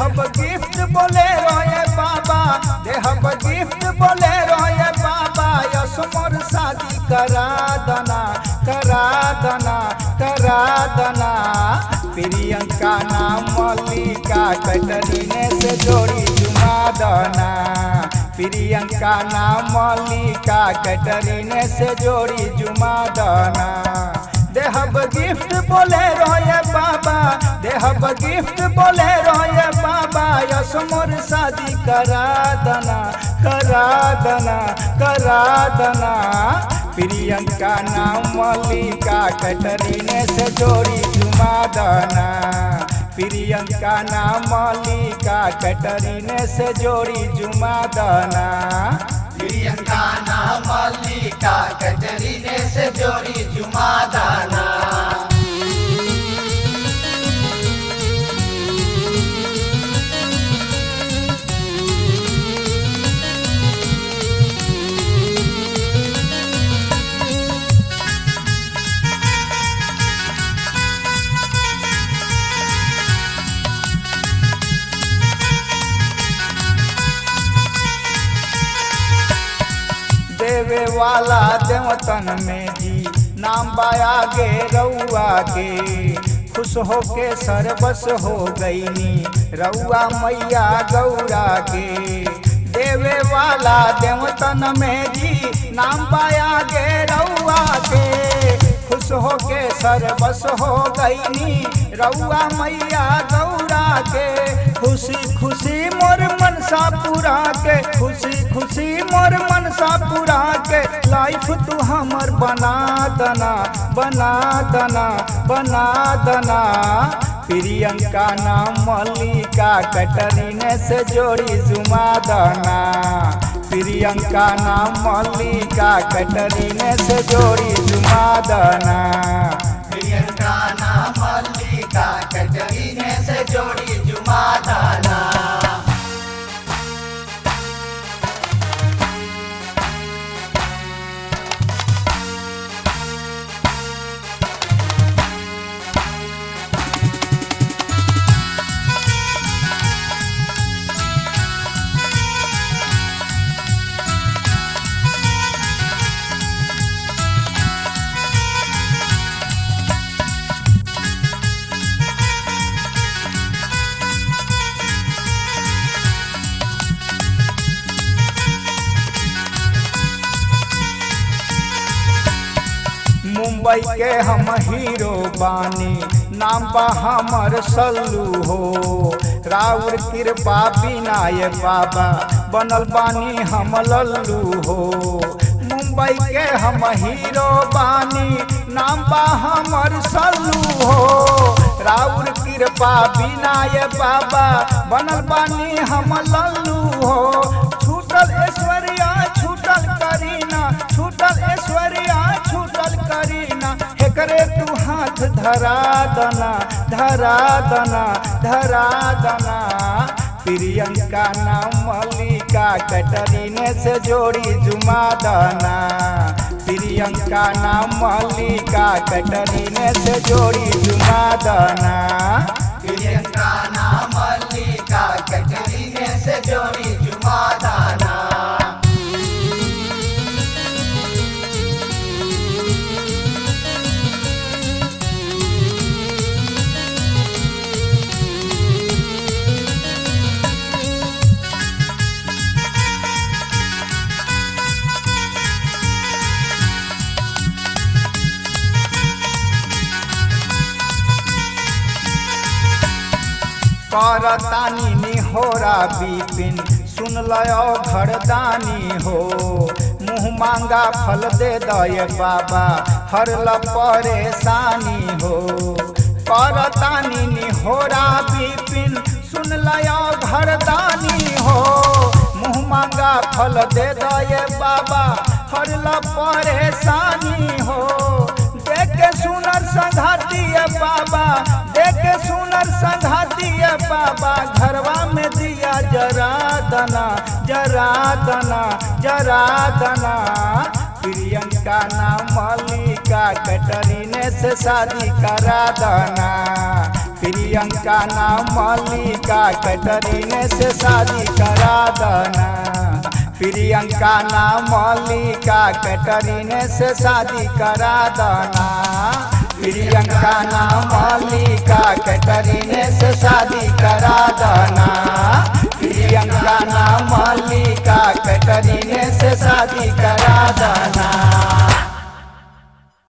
बोले रोए बाबा। देहब गिफ्ट बोले रोए बाबा। यस मोर शादी करा दना करा दना करा दना। प्रियंका नाम मल्लिका कटरीने से जोड़ी जुमा दना। प्रियंका नाम मल्लिका कटरीने से जोड़ी जुमा दना। देहब गिफ्ट बोले रोए बाबा। देहब गिफ्ट बोले रोए यस मोर शादी करा दना करा दना करा दना। प्रियंका नाम मल्लिका कटरीने से जोड़ी जुमा दना। प्रियंका नाम मल्लिका कटरीने से जोड़ी जुमा दना। प्रियंका नाम मल्लिका देवे वाला देवतन में जी। नाम बाया गे रउआ के। खुश होके सरबस हो गईनी रउआ मैया गौरा के। देवे वाला देवतन में जी। नाम बाया गे रउआ के। खुश होके सरबस हो गईनी रउआ मैया गौरा के। खुशी खुशी मोर मनसा पूरा के। खुशी खुशी मोर मनसा पूरा के लाइफ तू हमर बना दना बना दना बना दना। प्रियंका नाम मल्लिका कटरीने से जोड़ी जुमा दना। प्रियंका नाम मल्लिका कटरीने से जोड़ी जुमा दना। मुंबई के हम हीरो बानी। नाम बा हमर सल्लू हो। राउर कृपा बिना ये बाबा। बनल बानी हम लल्लू हो। मुंबई के हम हीरो बानी। नाम बा हमर सल्लू हो। राउर कृपा बिना ये बाबा। बनल बानी हम लल्लू हो। छूटल ऐश्वर्या एकरे तू हाथ धरा दना धरा दना धरा दना। प्रियंका नाम मल्लिका कटरीने से जोड़ी जुमा दना। प्रियंका नाम मल्लिका कटरीने से जोड़ी जुमा दना। प्रियंका नाम मल्लिका कटरीने से जोड़ी करतानी निहोरा बिपिन। सुन लयो घरदानी हो। मुँह मांगा फल दे दये बाबा, हर ल परेशानी हो। करतानी निहोरा बिपिन, सुन लयो घरदानी हो। मुँह मांगा फल दे दये बाबा, हर ल परेशानी हो। देख सुनर संघातिया बाबा बाबा घरवा में दिया जरा दना जरा दना जरा दना। प्रियंका नाम मल्लिका, कटरीने से शादी करा दना। प्रियंका नाम मल्लिका, कैटरीने से शादी करा दना। प्रियंका नाम मल्लिका, कैटरीने से शादी करा दना। प्रियंका नाम मल्लिका, कैटरीने प्रियंका